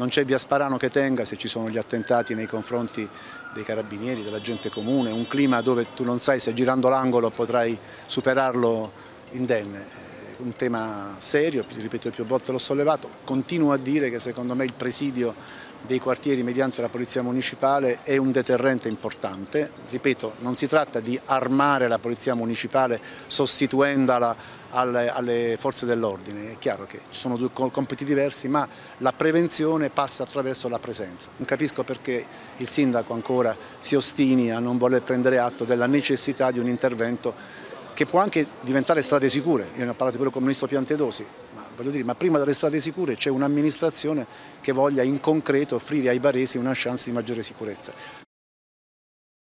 non c'è via Sparano che tenga se ci sono gli attentati nei confronti dei carabinieri, della gente comune, un clima dove tu non sai se girando l'angolo potrai superarlo indenne. Un tema serio, ripeto più volte l'ho sollevato, continuo a dire che secondo me il presidio dei quartieri mediante la Polizia Municipale è un deterrente importante, ripeto non si tratta di armare la Polizia Municipale sostituendola alle, alle forze dell'ordine, è chiaro che ci sono due compiti diversi ma la prevenzione passa attraverso la presenza. Non capisco perché il Sindaco ancora si ostini a non voler prendere atto della necessità di un intervento che può anche diventare strade sicure, io ne ho parlato pure con il Ministro Piantedosi, voglio dire, ma prima delle strade sicure c'è un'amministrazione che voglia in concreto offrire ai baresi una chance di maggiore sicurezza.